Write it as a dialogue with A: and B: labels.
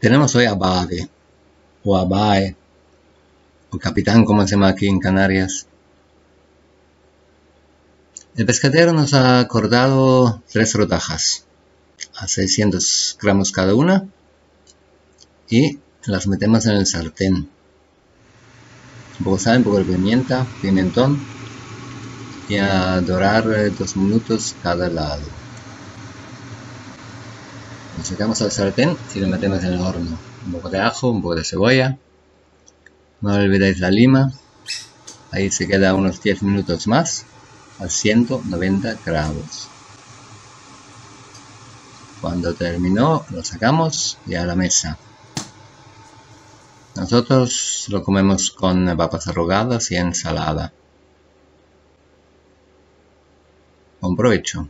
A: Tenemos hoy abade, o abae, o capitán como se llama aquí en Canarias. El pescadero nos ha acordado tres rodajas a 600 gramos cada una y las metemos en el sartén. Un poco sal, un poco de pimienta, pimentón y a dorar eh, dos minutos cada lado. Lo sacamos al sartén y lo metemos en el horno. Un poco de ajo, un poco de cebolla. No olvidéis la lima. Ahí se queda unos 10 minutos más a 190 grados. Cuando terminó lo sacamos y a la mesa. Nosotros lo comemos con papas arrugadas y ensalada. Buen provecho.